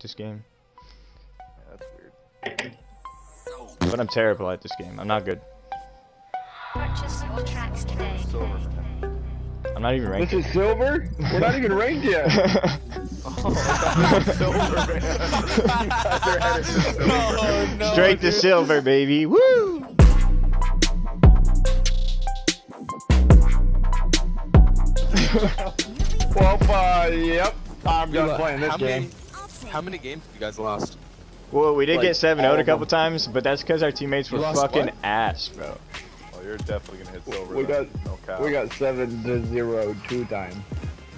this game, Yeah, that's weird. but I'm terrible at this game. I'm not good. Purchase your tracks today. Silver, man. I'm not even ranked. This is silver? We're not even ranked yet. Silver, man. You guys are headed to silver. Oh, no, Straight to silver, baby. Woo! well, uh, yep. I'm done Dude, playing this how game. Many, how many games have you guys lost? Well, we did Like, get 7 0 a couple them. times, but that's because our teammates were fucking what? ass, bro. Oh, you're definitely gonna hit silver. We then. got- no cap. We got seven to zero two times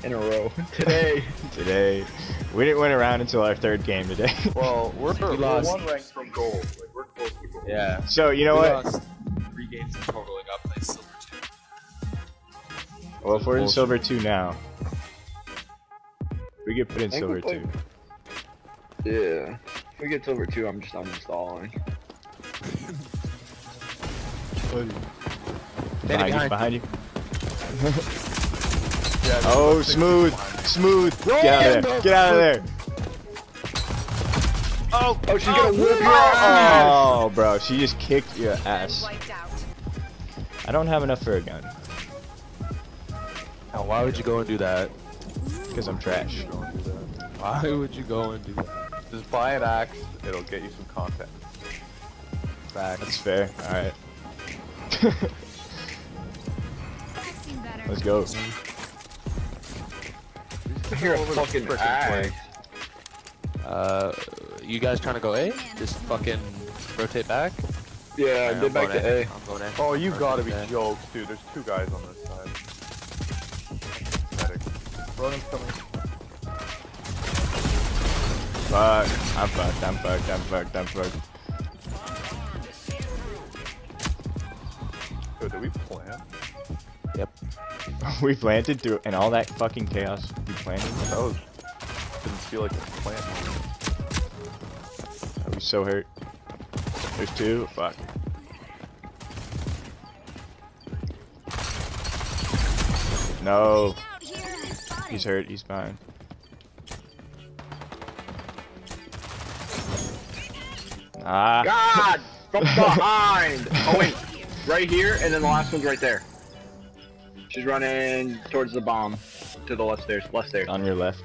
in a row today. Today, we didn't win around until our third game today. Well, we're, we're lost. one rank from gold. Like we're close to gold. Yeah. so you know we what? lost three games in total and got played silver two. Well, if we're in silver two now, we get put in silver we two. Yeah. If we get silver two, I'm just uninstalling. Danny Behind you, behind. behind you. Yeah, Oh, about smooth, smooth. Get out of there. Get out of there. Oh, Oh, she's gonna oh, whoop your ass! Oh, oh, bro, she just kicked your ass. I don't have enough for a gun Now, why would you go and do that? because I'm trash. Don't do that. Why would you go and do that? Just buy an axe. It'll get you some content. Back. That's fair. All right. Let's go. You're a fucking frickin' ass. place. Uh, you guys trying to go A? Just fucking rotate back? Yeah, Alright, get I'm back going to A. I'm going A. Oh, you gotta be A. jokes, dude. There's two guys on this side. Pathetic. Ronin's coming. Fuck. I'm fucked. I'm fucked. I'm fucked. I'm fucked. Yo, did we plan? we planted through and all that fucking chaos. We planted. That was. Didn't feel like a plan. I was so hurt. There's two. Fuck. No. He's hurt. He's fine. Ah. God! From behind! Oh wait, right here, and then the last one's right there. She's running towards the bomb. To the left stairs, left stairs. On your left.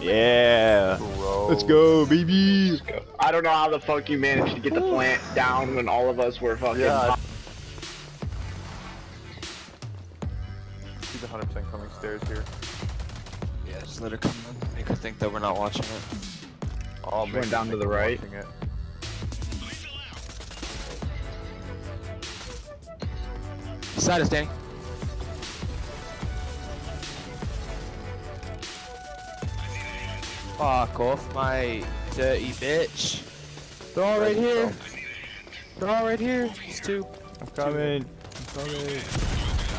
Yeah. Bro. Let's go, baby. I don't know how the fuck you managed to get the plant down when all of us were fucking. Yeah. She's 100% coming stairs here. Yeah, just let her come in. Make her think that we're not watching it. I'll She went down to the right. watching it. Side us, Danny. Fuck off, my dirty bitch. They're all right here. They're all right here. It's two. I'm coming. I'm coming.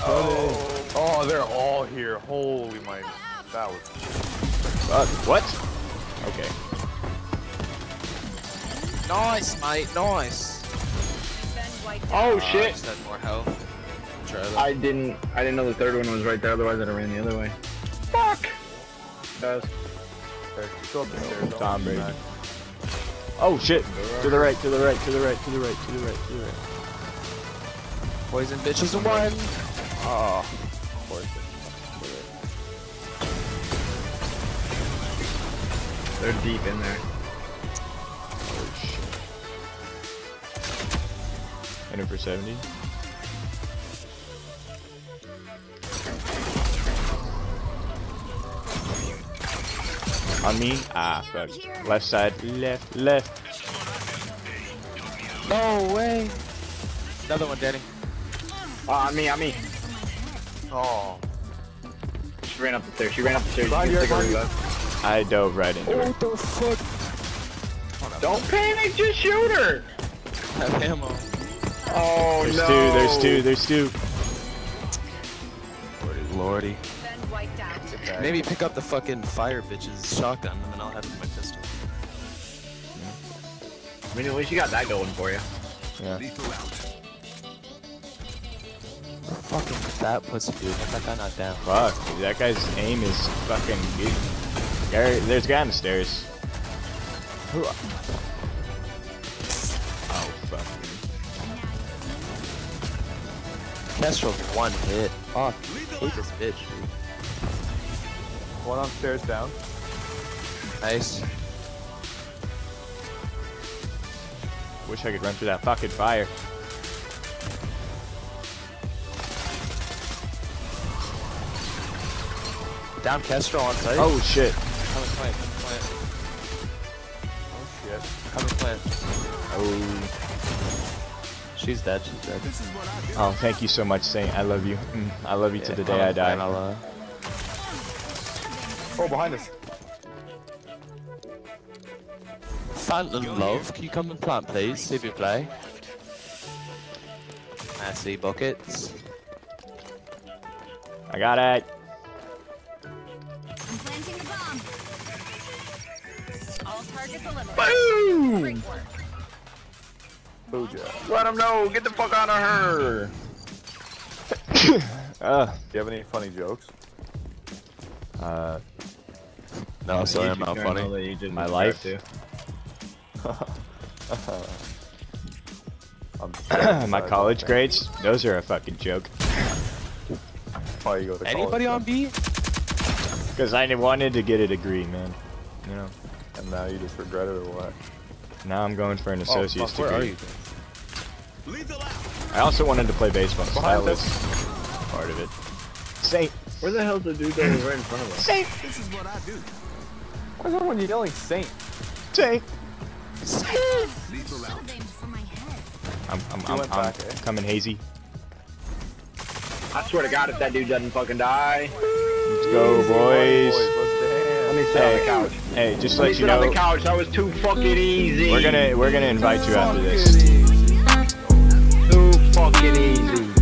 Oh, oh, they're all here. Holy my. That was. Fuck. What? Okay. Nice, mate. Nice. Oh Uh, I shit! more health. Try that. I didn't. I didn't know the third one was right there. Otherwise, I'd have ran the other way. Fuck. Guys. There, go up the stairs. Tom Brady. Oh shit. To the right. To the right. To the right. To the right. To the right. To the right. Poison bitches and one. Oh. Of course. They're deep in there. Oh shit. Hit him for 70. On me? Ah, fuck. Left side. Left. Left. No way. Another one, Danny. Oh, on me, on me. Oh. She ran up the stairs. She ran up the stairs. Behind You you, can behind take you. her left. I dove right into it. What the fuck? Don't panic. Just shoot her. Have ammo. Oh There's no. two. There's two. There's two. Lordy, lordy. Then wiped out. Maybe pick up the fucking fire bitch's shotgun and then I'll have my pistol. Hmm. I mean, at least you got that going for you. Yeah. Fucking fat pussy dude. Let that guy not down. Fuck, dude, that guy's aim is fucking good. Gary, there's a guy on the stairs. Who? Oh, fuck. Kestrel's one hit. Fuck. Hate this bitch, dude. One on stairs down. Nice. Wish I could run through that fucking fire. Down Kestrel on site. Oh, shit. Coming plant, coming plant, Oh shit. coming plant. Oh. She's dead, she's dead. Oh, thank you so much, Saint. I love you. Mm, I love you to the day I die. I'll, uh, Oh, behind us. Phantom Love, can you come and plant, please? See if you play. I see buckets. I got it. Boom! Great. Booja. Let him know. Get the fuck out of her. Uh, Do you have any funny jokes? uh, No, sorry, I'm not funny. My life? I'm my college grades, those are a fucking joke. Why you go to Anybody on college, B? Because I wanted to get a degree, man. You know. Then? And now you just regret it or what? Now I'm going for an Oh, associate's fuck, degree. I also wanted to play baseball, so that was part of it. Saint. Where the hell's the dude that was right in front of us? Saint. Why is everyone yelling Saint? Saint. Shield aimed for. I'm, I'm, You I'm, went I'm back, eh? coming hazy. I swear to God, if that dude doesn't fucking die, Let's go, boys. Let me sit on Hey. the couch. Hey, just Let let you sit on the couch. That was too fucking easy. we're gonna we're gonna invite you after this. Too fucking easy.